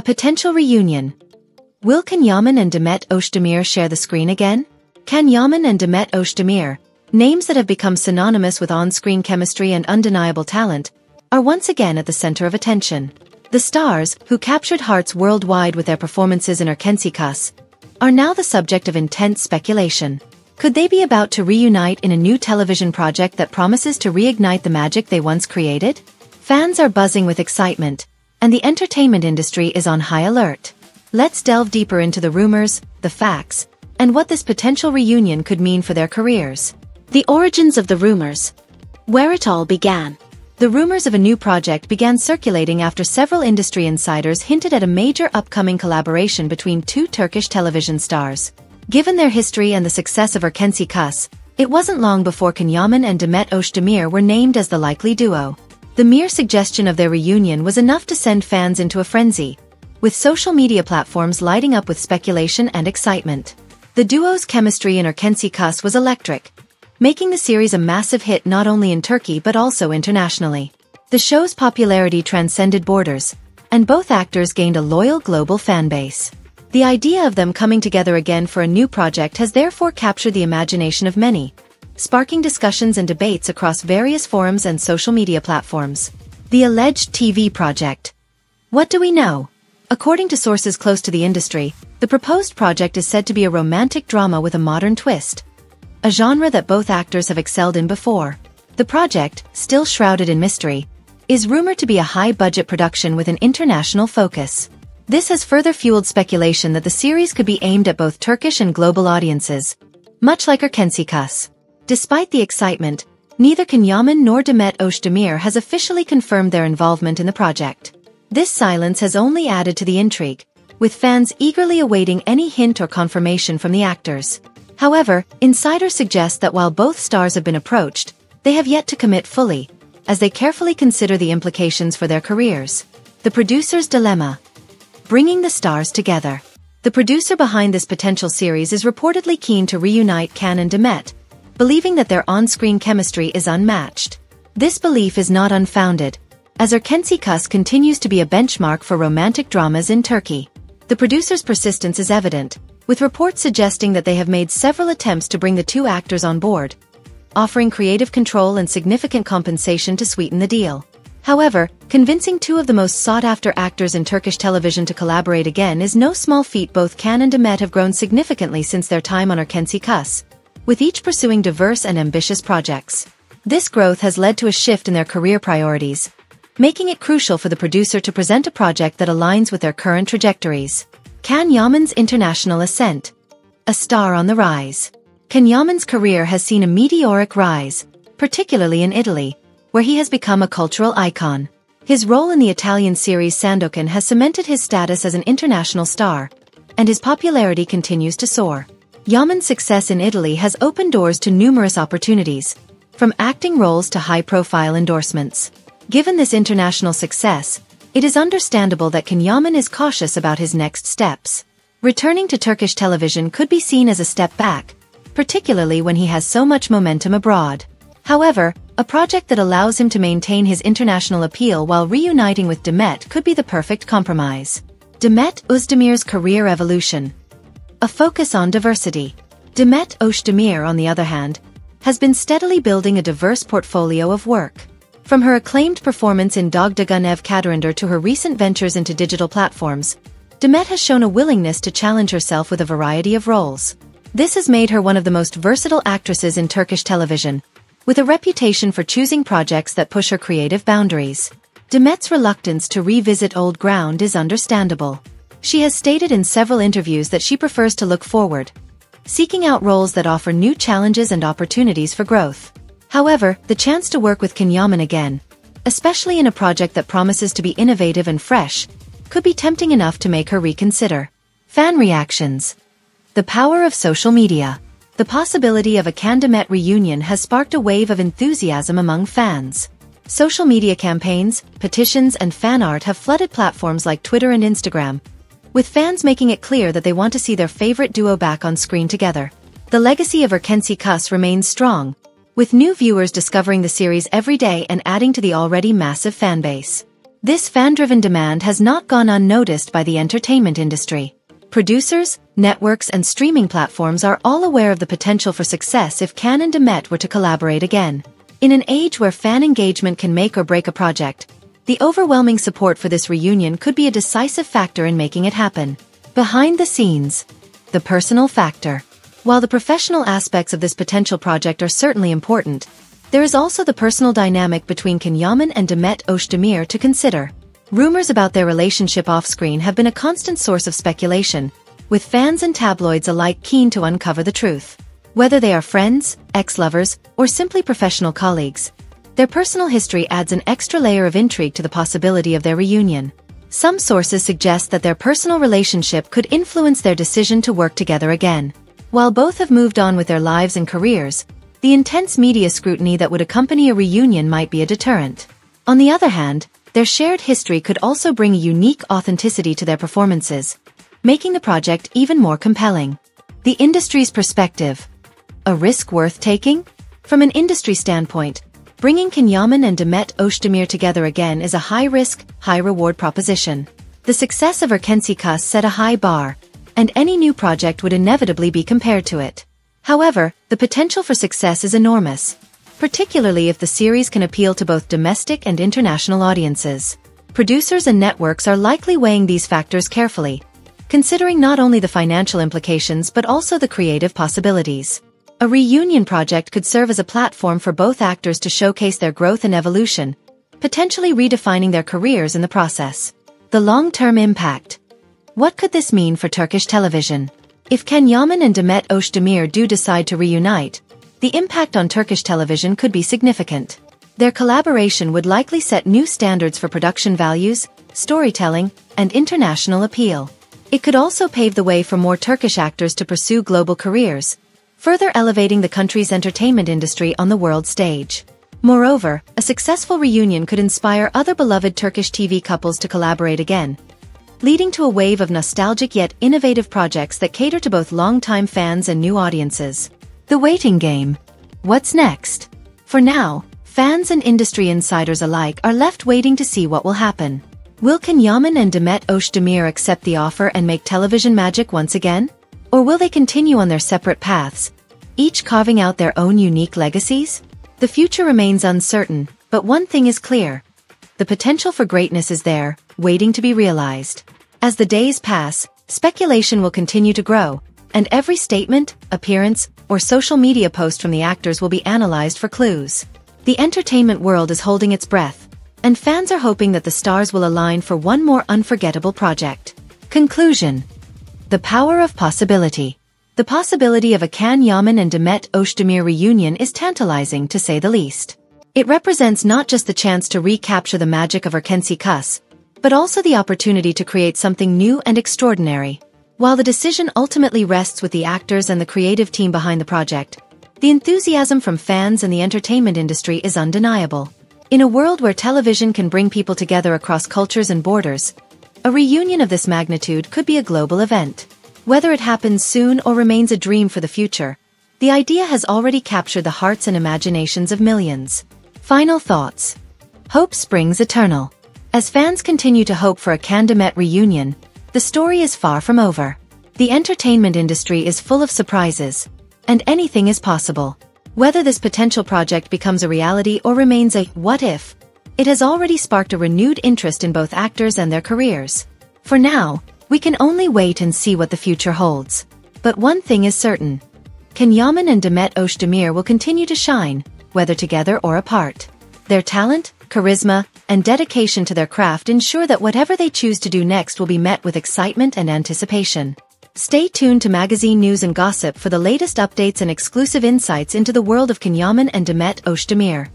A potential reunion. Will Can Yaman and Demet Özdemir share the screen again? Can Yaman and Demet Özdemir, names that have become synonymous with on-screen chemistry and undeniable talent, are once again at the center of attention. The stars, who captured hearts worldwide with their performances in Erkenci Kuş, are now the subject of intense speculation. Could they be about to reunite in a new television project that promises to reignite the magic they once created? Fans are buzzing with excitement, and the entertainment industry is on high alert. Let's delve deeper into the rumors, the facts, and what this potential reunion could mean for their careers. The origins of the rumors. Where it all began. The rumors of a new project began circulating after several industry insiders hinted at a major upcoming collaboration between two Turkish television stars. Given their history and the success of Erkenci Kuş, it wasn't long before Can Yaman and Demet Özdemir were named as the likely duo. The mere suggestion of their reunion was enough to send fans into a frenzy, with social media platforms lighting up with speculation and excitement. The duo's chemistry in Erkenci Kuş was electric, making the series a massive hit not only in Turkey but also internationally. The show's popularity transcended borders, and both actors gained a loyal global fan base. The idea of them coming together again for a new project has therefore captured the imagination of many, sparking discussions and debates across various forums and social media platforms. The alleged TV project. What do we know? According to sources close to the industry, the proposed project is said to be a romantic drama with a modern twist, a genre that both actors have excelled in before. The project, still shrouded in mystery, is rumored to be a high-budget production with an international focus. This has further fueled speculation that the series could be aimed at both Turkish and global audiences, much like Erkenci Kuş. Despite the excitement, neither Can Yaman nor Demet Özdemir has officially confirmed their involvement in the project. This silence has only added to the intrigue, with fans eagerly awaiting any hint or confirmation from the actors. However, insiders suggest that while both stars have been approached, they have yet to commit fully, as they carefully consider the implications for their careers. The producer's dilemma. Bringing the stars together. The producer behind this potential series is reportedly keen to reunite Can and Demet, believing that their on-screen chemistry is unmatched. This belief is not unfounded, as Erkenci Kuş continues to be a benchmark for romantic dramas in Turkey. The producer's persistence is evident, with reports suggesting that they have made several attempts to bring the two actors on board, offering creative control and significant compensation to sweeten the deal. However, convincing two of the most sought-after actors in Turkish television to collaborate again is no small feat both Can and Demet have grown significantly since their time on Erkenci Kuş, with each pursuing diverse and ambitious projects. This growth has led to a shift in their career priorities, making it crucial for the producer to present a project that aligns with their current trajectories. Can Yaman's international ascent. A star on the rise. Can Yaman's career has seen a meteoric rise, particularly in Italy, where he has become a cultural icon. His role in the Italian series Sandokan has cemented his status as an international star, and his popularity continues to soar. Yaman's success in Italy has opened doors to numerous opportunities, from acting roles to high-profile endorsements. Given this international success, it is understandable that Can Yaman is cautious about his next steps. Returning to Turkish television could be seen as a step back, particularly when he has so much momentum abroad. However, a project that allows him to maintain his international appeal while reuniting with Demet could be the perfect compromise. Demet Özdemir's career evolution. A focus on diversity. Demet Özdemir, on the other hand, has been steadily building a diverse portfolio of work. From her acclaimed performance in Doğduğun Ev Kaderindir to her recent ventures into digital platforms, Demet has shown a willingness to challenge herself with a variety of roles. This has made her one of the most versatile actresses in Turkish television, with a reputation for choosing projects that push her creative boundaries. Demet's reluctance to revisit old ground is understandable. She has stated in several interviews that she prefers to look forward, seeking out roles that offer new challenges and opportunities for growth. However, the chance to work with Can Yaman again, especially in a project that promises to be innovative and fresh, could be tempting enough to make her reconsider. Fan reactions. The power of social media. The possibility of a Can Demet reunion has sparked a wave of enthusiasm among fans. Social media campaigns, petitions and fan art have flooded platforms like Twitter and Instagram, with fans making it clear that they want to see their favorite duo back on screen together. The legacy of Erkenci Kuş remains strong, with new viewers discovering the series every day and adding to the already massive fanbase. This fan-driven demand has not gone unnoticed by the entertainment industry. Producers, networks and streaming platforms are all aware of the potential for success if Can and Demet were to collaborate again. In an age where fan engagement can make or break a project, the overwhelming support for this reunion could be a decisive factor in making it happen. Behind the scenes, the personal factor. While the professional aspects of this potential project are certainly important, there is also the personal dynamic between Can Yaman and Demet Özdemir to consider. Rumors about their relationship off-screen have been a constant source of speculation, with fans and tabloids alike keen to uncover the truth. Whether they are friends, ex-lovers, or simply professional colleagues, their personal history adds an extra layer of intrigue to the possibility of their reunion. Some sources suggest that their personal relationship could influence their decision to work together again. While both have moved on with their lives and careers, the intense media scrutiny that would accompany a reunion might be a deterrent. On the other hand, their shared history could also bring a unique authenticity to their performances, making the project even more compelling. The industry's perspective. A risk worth taking? From an industry standpoint, bringing Can Yaman and Demet Özdemir together again is a high-risk, high-reward proposition. The success of Erkenci Kuş set a high bar, and any new project would inevitably be compared to it. However, the potential for success is enormous, particularly if the series can appeal to both domestic and international audiences. Producers and networks are likely weighing these factors carefully, considering not only the financial implications but also the creative possibilities. A reunion project could serve as a platform for both actors to showcase their growth and evolution, potentially redefining their careers in the process. The long-term impact. What could this mean for Turkish television? If Can Yaman and Demet Özdemir do decide to reunite, the impact on Turkish television could be significant. Their collaboration would likely set new standards for production values, storytelling, and international appeal. It could also pave the way for more Turkish actors to pursue global careers, further elevating the country's entertainment industry on the world stage. Moreover, a successful reunion could inspire other beloved Turkish TV couples to collaborate again, leading to a wave of nostalgic yet innovative projects that cater to both longtime fans and new audiences. The waiting game. What's next? For now, fans and industry insiders alike are left waiting to see what will happen. Will Can Yaman and Demet Özdemir accept the offer and make television magic once again? Or will they continue on their separate paths, each carving out their own unique legacies? The future remains uncertain, but one thing is clear. The potential for greatness is there, waiting to be realized. As the days pass, speculation will continue to grow, and every statement, appearance, or social media post from the actors will be analyzed for clues. The entertainment world is holding its breath, and fans are hoping that the stars will align for one more unforgettable project. Conclusion. The power of possibility. The possibility of a Can Yaman and Demet Özdemir reunion is tantalizing to say the least. It represents not just the chance to recapture the magic of Erkenci Kuş, but also the opportunity to create something new and extraordinary. While the decision ultimately rests with the actors and the creative team behind the project, the enthusiasm from fans and the entertainment industry is undeniable. In a world where television can bring people together across cultures and borders, a reunion of this magnitude could be a global event. Whether it happens soon or remains a dream for the future, the idea has already captured the hearts and imaginations of millions. Final thoughts. Hope springs eternal. As fans continue to hope for a Can Demet reunion, the story is far from over. The entertainment industry is full of surprises, and anything is possible. Whether this potential project becomes a reality or remains a what if, it has already sparked a renewed interest in both actors and their careers. For now, we can only wait and see what the future holds. But one thing is certain. Can Yaman and Demet Özdemir will continue to shine, whether together or apart. Their talent, charisma, and dedication to their craft ensure that whatever they choose to do next will be met with excitement and anticipation. Stay tuned to magazine news and gossip for the latest updates and exclusive insights into the world of Can Yaman and Demet Özdemir.